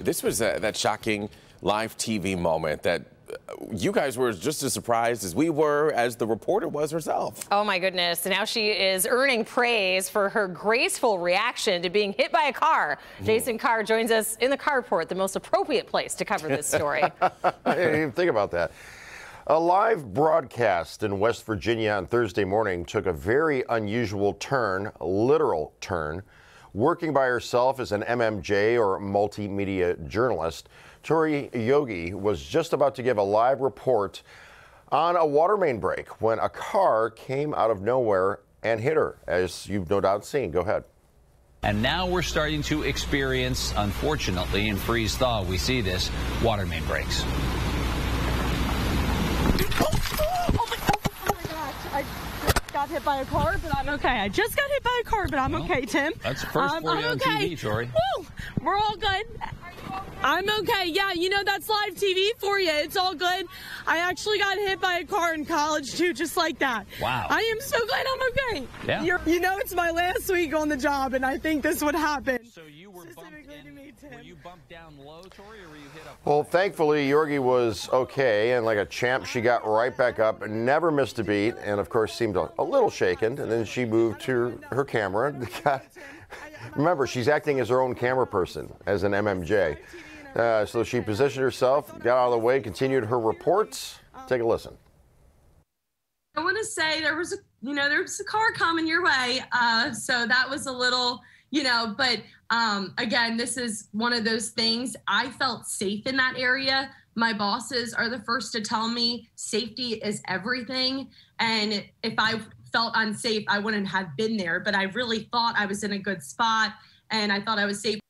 This was uh, that shocking live TV moment that uh, you guys were just as surprised as we were, as the reporter was herself. Oh my goodness. Now she is earning praise for her graceful reaction to being hit by a car. Mm. Jason Carr joins us in the carport, the most appropriate place to cover this story. I didn't even think about that. A live broadcast in West Virginia on Thursday morning took a very unusual turn, a literal turn. Working by herself as an MMJ or multimedia journalist, Tori Yorgey was just about to give a live report on a water main break when a car came out of nowhere and hit her, as you've no doubt seen. Go ahead. And now we're starting to experience, unfortunately, in freeze thaw, we see this water main breaks. Got hit by a car, but I'm okay. I just got hit by a car, but I'm well, okay, Tim. That's first um, for you on okay. TV, Tori. Woo! We're all good. I'm okay. Yeah, you know, that's live TV for you. It's all good. I actually got hit by a car in college, too, just like that. Wow. I am so glad I'm okay. Yeah. You're, you know, it's my last week on the job, and I think this would happen. So you were bumped in, me, Tim. Were you bumped down low, Tori, or were you hit up? Well, thankfully, Yorgey was okay, and like a champ, she got right back up and never missed a beat, and of course seemed a, a little shaken, and then she moved to her camera. Remember, she's acting as her own camera person, as an MMJ. Uh, so she positioned herself, got out of the way, continued her reports. Take a listen. I want to say there was a, you know, there was a car coming your way. Uh, so that was a little, you know, but um, again, this is one of those things. I felt safe in that area. My bosses are the first to tell me safety is everything. And if I felt unsafe, I wouldn't have been there. But I really thought I was in a good spot and I thought I was safe.